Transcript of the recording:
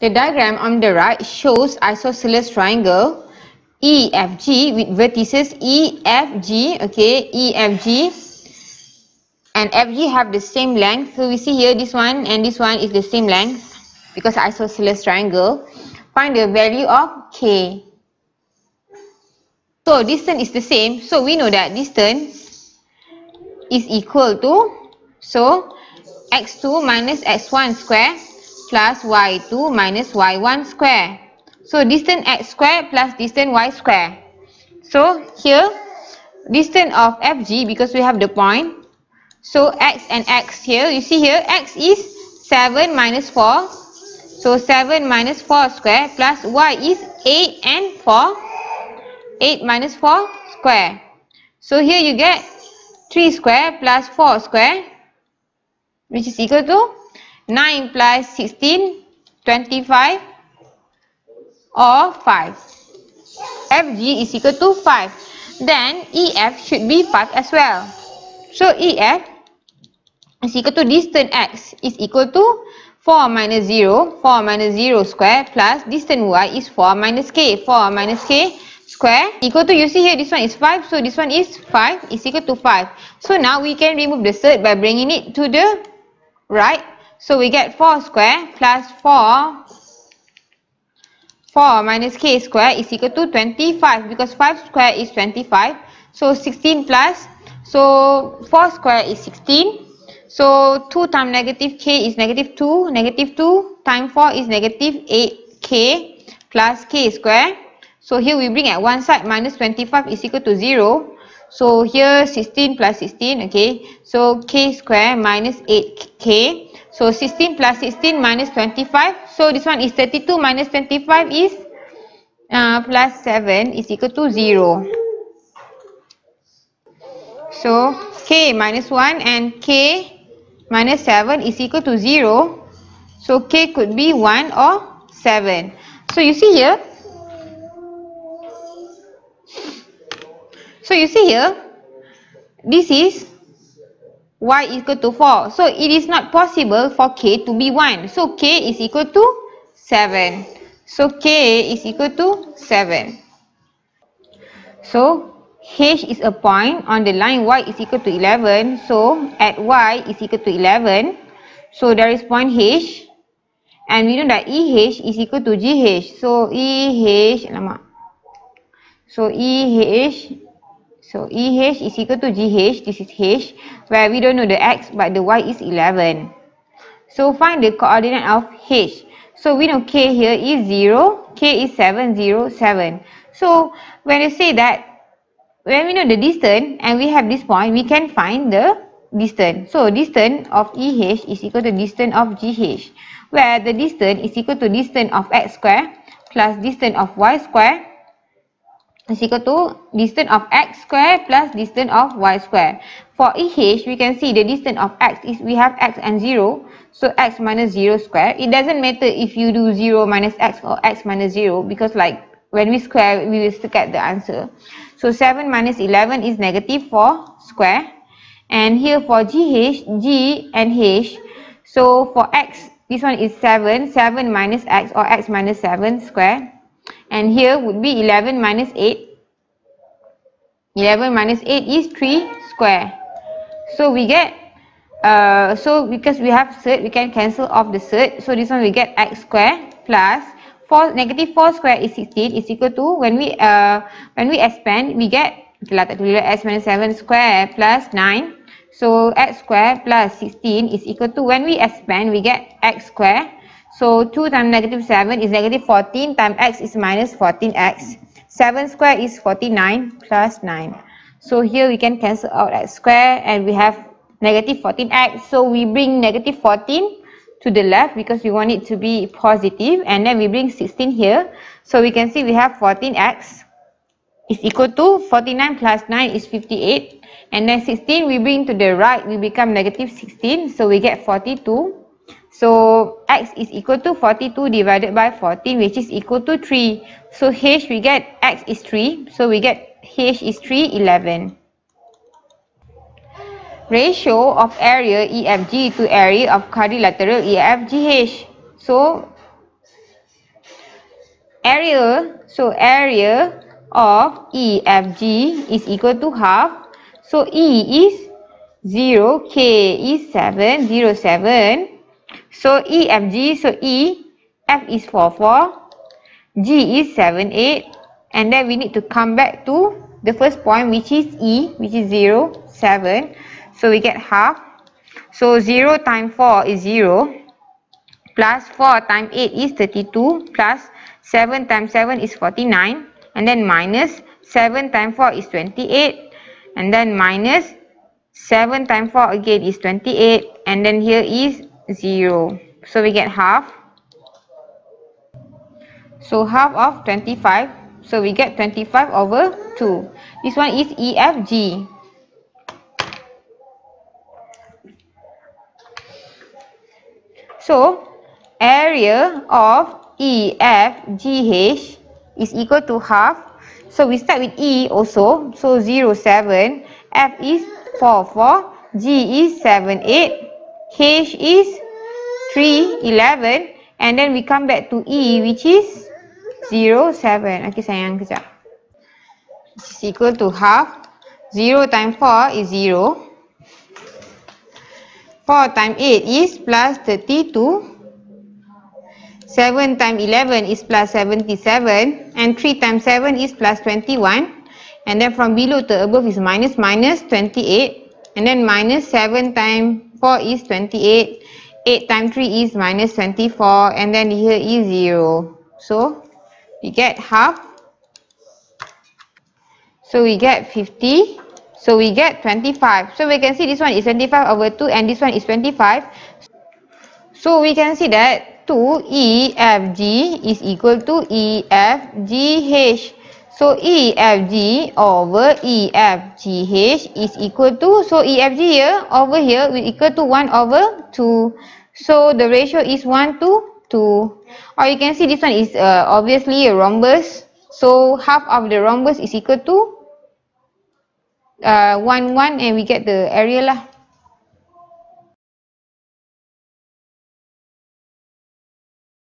The diagram on the right shows isosceles triangle EFG with vertices EFG, okay, EFG and FG have the same length. So we see here this one and this one is the same length because isosceles triangle. Find the value of K. So distance is the same. So we know that distance is equal to so x2 minus x1 square plus y2 minus y1 square. So distance x square plus distance y square. So here distance of FG because we have the point. So x and x here you see here x is 7 minus 4. So 7 minus 4 square plus y is 8 and 4. 8 minus 4 square. So here you get 3 square plus 4 square which is equal to 9 plus 16, 25 or 5. FG is equal to 5. Then EF should be 5 as well. So EF is equal to distance x is equal to 4 minus 0, 4 minus 0 square plus distance y is 4 minus k. 4 minus k square equal to, you see here this one is 5, so this one is 5 is equal to 5. So now we can remove the third by bringing it to the right so we get 4 square plus 4 4 minus k square is equal to 25 because 5 square is 25. So 16 plus, so 4 square is 16. So 2 times negative k is negative 2. Negative 2 times 4 is negative 8k plus k square. So here we bring at one side minus 25 is equal to 0. So here 16 plus 16, okay. So k square minus 8k So 16 plus 16 minus 25. So this one is 32 minus 25 is uh, plus 7 is equal to 0. So k minus 1 and k minus 7 is equal to 0. So k could be 1 or 7. So you see here. So you see here. This is y equal to 4. So it is not possible for k to be 1. So k is equal to 7. So k is equal to 7. So h is a point on the line y is equal to 11. So at y is equal to 11. So there is point h. And we know that eh is equal to gh. So eh, lama. So eh So EH is equal to GH, this is H, where we don't know the X but the Y is 11. So find the coordinate of H. So we know K here is 0, K is 7, 0, 7. So when you say that, when we know the distance and we have this point, we can find the distance. So distance of EH is equal to distance of GH, where the distance is equal to distance of X square plus distance of Y square is equal to distance of x square plus distance of y square. For EH, we can see the distance of x is we have x and 0. So x minus 0 square. It doesn't matter if you do 0 minus x or x minus 0 because like when we square, we will still get the answer. So 7 minus 11 is negative 4 square. And here for GH, G and H. So for x, this one is 7. 7 minus x or x minus 7 square and here would be 11 minus 8 11 minus 8 is 3 square. So we get uh, so because we have surd we can cancel off the surd so this one we get x square plus 4 negative 4 square is 16 is equal to when we uh, when we expand we get x minus 7 square plus 9 so x square plus 16 is equal to when we expand we get x square So 2 times negative 7 is negative 14 times x is minus 14x. 7 square is 49 plus 9. So here we can cancel out x square and we have negative 14x. So we bring negative 14 to the left because we want it to be positive and then we bring 16 here. So we can see we have 14x is equal to 49 plus 9 is 58 and then 16 we bring to the right we become negative 16 so we get 42 So x is equal to 42 divided by 14 which is equal to 3. So h we get x is 3. So we get h is 3, 11. Ratio of area EFG to area of quadrilateral EFGH. So area, so area of EFG is equal to half. So E is 0, K is 7, 0, 7. So EFG, so E, F is 4, 4, G is 7, 8. And then we need to come back to the first point which is E, which is 0, 7. So we get half. So 0 times 4 is 0 plus 4 times 8 is 32 plus 7 times 7 is 49 and then minus 7 times 4 is 28 and then minus 7 times 4 again is 28 and then here is 0 so we get half so half of 25 so we get 25 over 2 this one is EFG so area of EFGH is equal to half. So we start with E also. So 0, 7. F is 4, 4. G is 7, 8. H is 3, 11. And then we come back to E which is 0, 7. Okay sayang kejap. This is equal to half. 0 times 4 is 0. 4 times 8 is plus 32. 7 times 11 is plus 77 and 3 times 7 is plus 21 and then from below to above is minus minus 28 and then minus 7 times 4 is 28 8 times 3 is minus 24 and then here is 0 so we get half. So we get 50 so we get 25 so we can see this one is 25 over 2 and this one is 25 so we can see that 2 EFG is equal to EFGH. So EFG over EFGH is equal to, so EFG here, over here, will equal to 1 over 2. So the ratio is 1 to 2. Or you can see this one is uh, obviously a rhombus. So half of the rhombus is equal to uh, 1, 1 and we get the area lah.